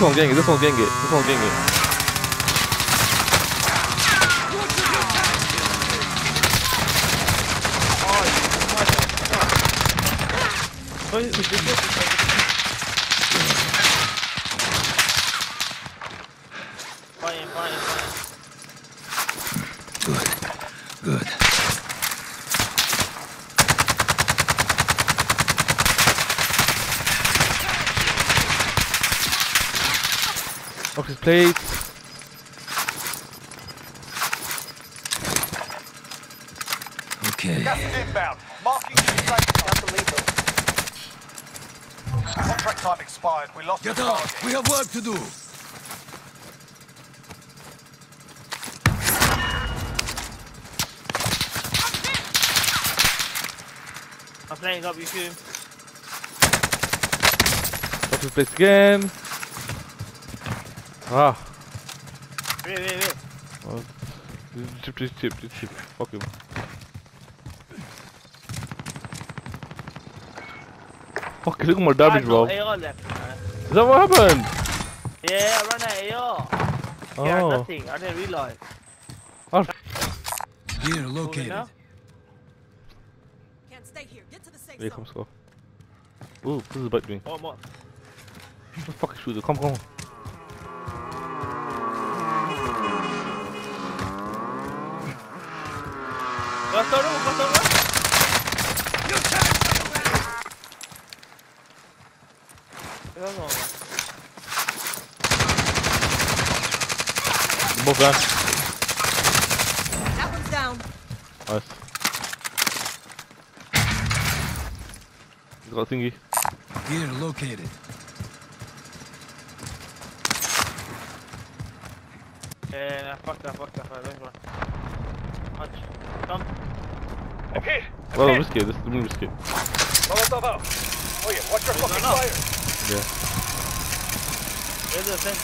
This one's getting it. This one's getting it. This one's getting it. Fine, Off his plate. Okay. Gas inbound. Marking new safe. Contract time expired. We lost Get the out! target. We have work to do! I'm playing up you too. Off his plate again. Ah. Wait, wait, wait. Oh, this chip, this chip, chip. Fuck him. Fuck, look at my damage, bro. got AR left, man. Is that what happened? Yeah, I ran out of AR. Yeah, Oh. nothing. I didn't realize. Gear Moving located. Can't stay here. Get to the safe Yeah, zone. come, let's go. Ooh, this is about doing. One more. What the fuck is shooter? Come, come. Got the room, got the room. That's all. Both down. That one's down. Nice. He's got a thingy. Gear located. Yeah, fuck that, fuck that. Right, let's run. Punch. Come. I'm hit. Well, risky. This is really risky. Molotov out. Oh yeah, watch your Hold fucking fire. Yeah. Where's the fence?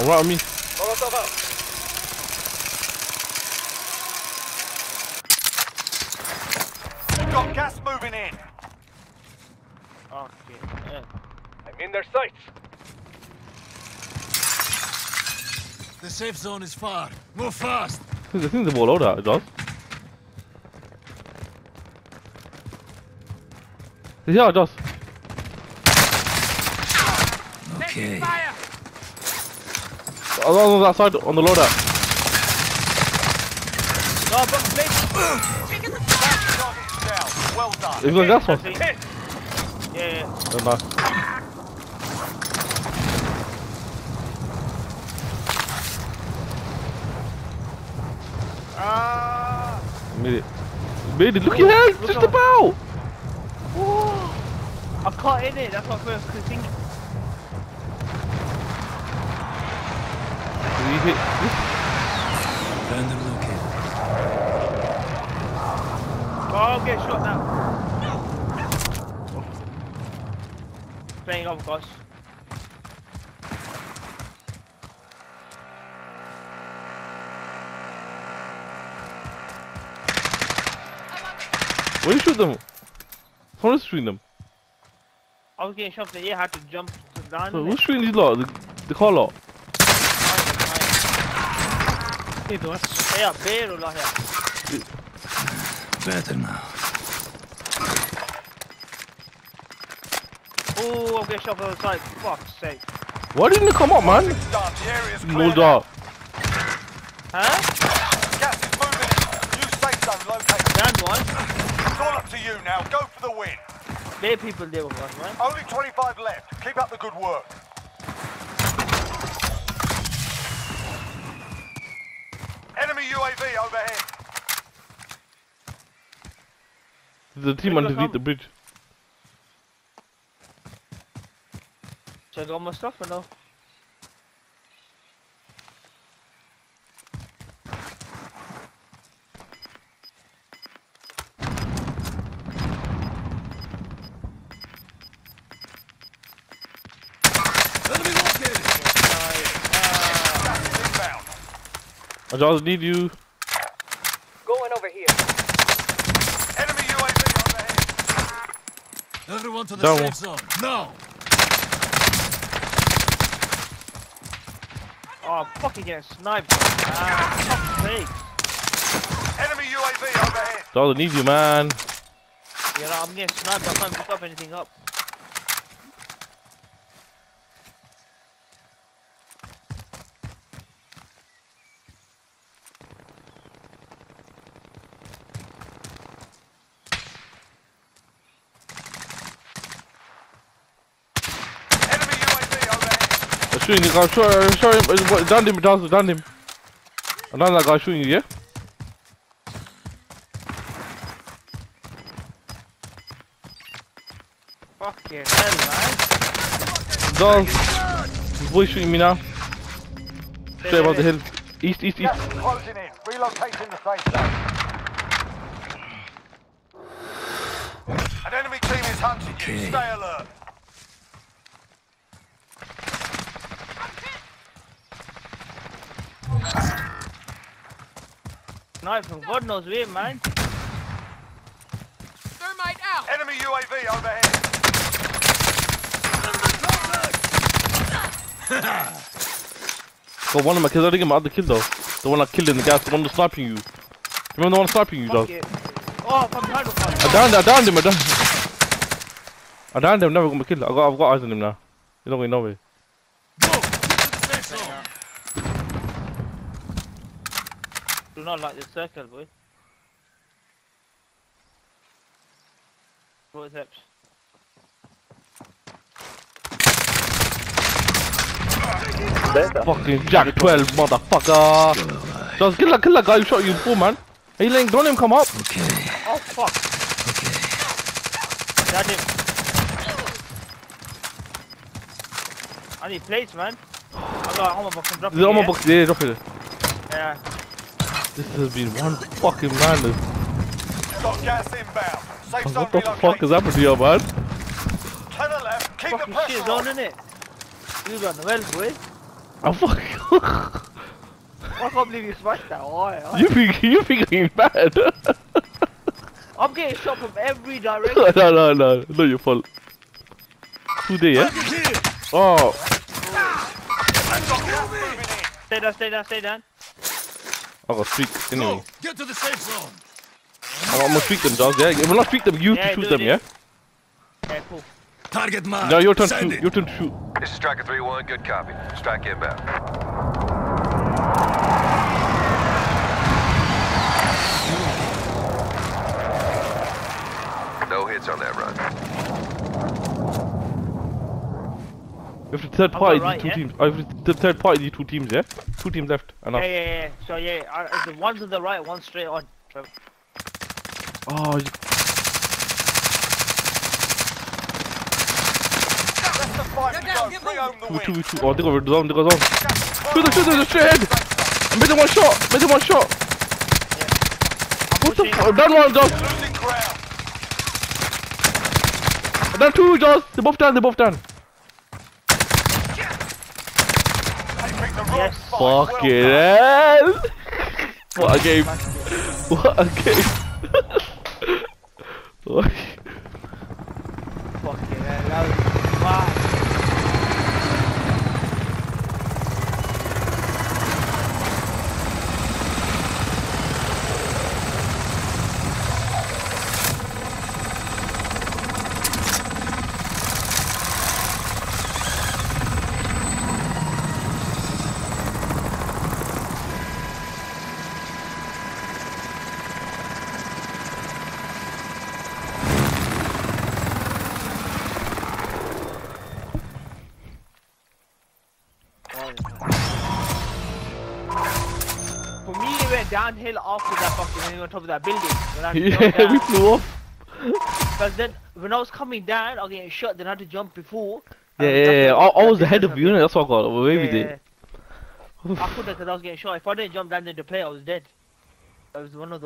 Alright on me. Molotov out. Got gas moving in. Okay. Yeah. I'm in their sights. The safe zone is far. Move fast! I think the ball out, it does. Yeah, it does. Okay. On, on that side, on the loadout. No, but please. Target is down. Well done. He's got gas one. Hit. Hit. Yeah, yeah. Ah. Made it. Made it. Look at your head. Just out. about. Whoa. I caught in it. That's what I was thinking. Did he hit this? Vendor located. Oh, I'll get shot now. Playing up, guys. Where you shoot them? Someone is shooting them. I was getting shot. Then yeah, I had to jump down. So who's shooting these lot? The, the car lot. Hey, do Yeah, bear or like yeah. Better now. Oh, I'll get shot from the side. Fuck's sake. Why didn't it come up, man? It's done. The area's No cleared. Huh? Gas is moving in. New safe zone located. Down one. It's all up to you now. Go for the win. There people there with us, man. Only 25 left. Keep up the good work. Enemy UAV overhead. The team Where'd underneath come? the bridge. Check all my stuff or no? I just need you. Going over here. Enemy UAV overhead. Everyone to the Down safe one. zone. No. Oh, I'm fucking getting sniped. Ah, fuck's sake. Enemy UAV overhead. Dog, I need you, man. You know, I'm getting sniped. I can't pick up anything up. Enemy UAV overhead. I'm shooting the guy. Shoot, shoot him. uh, what- Down him, down, down him. I down that guy shooting you, yeah? Fucking hell, man. Dog. This boy shooting me now. Straight above the hill. East, east, east. Gas closing in. Relocating the safe zone. An enemy team is hunting you. Okay. Stay alert. Sniped from God knows where, man. Thermite out! Enemy UAV overhead. Got one of my kills. I didn't get my other kill though. The one I killed in the gas. The one that's sniping you. Remember the one sniping you, dog? Fuck it. Oh, from behind I downed, I downed him. I downed. him. I downed him. Never got my kill. I got, I've got eyes on him now. He's not going nowhere. Go! Get to the safe zone! Do not like the circle, boy. Footsteps. Fucking JAK-12, motherfucker. Just kill that, kill that guy who shot you before, man. Hey, Link, don't let him come up. Okay. Oh, fuck. Got him. I need plates, man. I got armor box and drop There's it, an ammo yeah? box there, drop it. Yeah. This has been one fucking madness. Got gas inbound. Safe zone What the fuck is relocated. happened to you, man? To the left. Keep the Fucking shit pressure zone, on. innit? You got the well, boy. I'm fucking. I can't believe you smashed that. Oh, yeah. you think you think I'm bad? I'm getting shot from every direction. no, no, no, not your fault. Who there? Yeah. Oh, Got gas moving in. stay down, stay down, stay down. I got streak. Anyway, Go! Get to the safe zone! I'm, I'm gonna streak them, dog. Yeah, we're not streak them. You Yeah, to shoot them, it. yeah. Yeah, cool. Target marked. No, your turn to shoot. it. Your turn to shoot. This is Striker 3-1, good copy. Strike inbound. No hits on that run. Have to third party right, two yeah? teams. I have to third party two teams, yeah. Two teams left, and Yeah, yeah, yeah. So, yeah, uh, the one to the right, one straight on. Trevor. Oh, you- That's the fight to Get down, go. get Bring home the two, two, two. Oh, they got zone. They zone. Gas Shoot them, shoot them, straight head. I made them one shot. Made them one shot. What the fuck? Done one, Josh. Done two, Josh. They're both done. They're both done. They picked the wrong Yes. fight. Well it. What a game. What a game. Fucking hell, For me, it went downhill after that fucking when we on top of that building. When I had to jump Yeah, we flew off. Because then, when I was coming down, I was getting shot, then I had to jump before. Yeah, yeah, yeah. I, I was ahead of you, innit? That's what I got away with it. yeah. I couldn't because I was getting shot. If I didn't jump down the play, I was dead. That was one of the